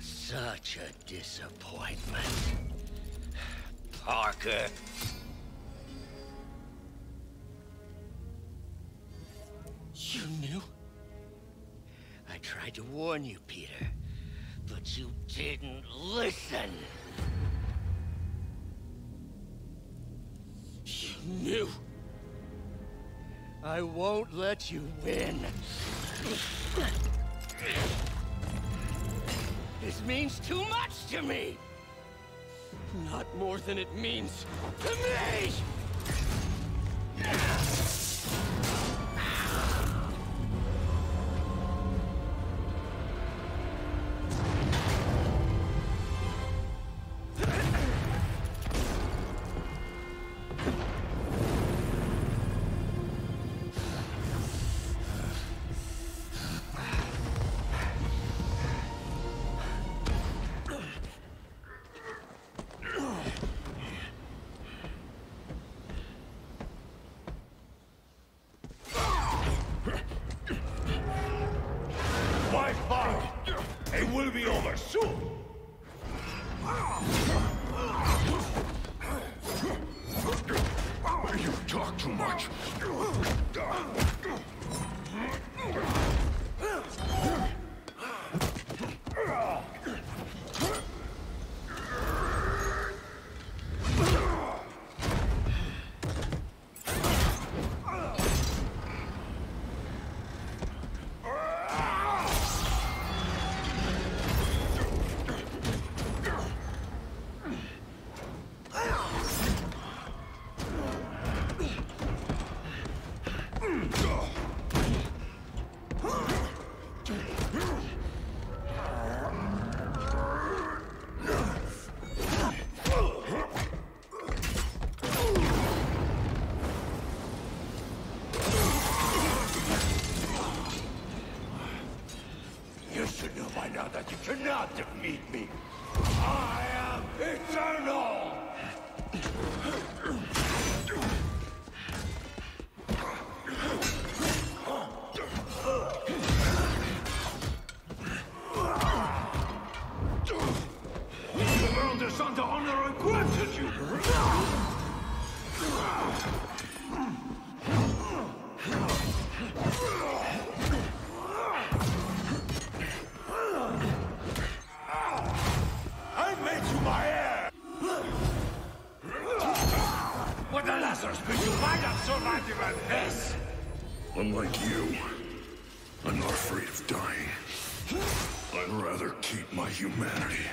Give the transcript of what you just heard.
Such a disappointment. Parker. You knew? I tried to warn you, Peter, but you didn't listen. I won't let you win. This means too much to me! Not more than it means to me! Will be over soon! Now that you cannot defeat me. I am eternal! The world is under honor and granted pit you might have survived even this! Unlike you, I'm not afraid of dying. I'd rather keep my humanity.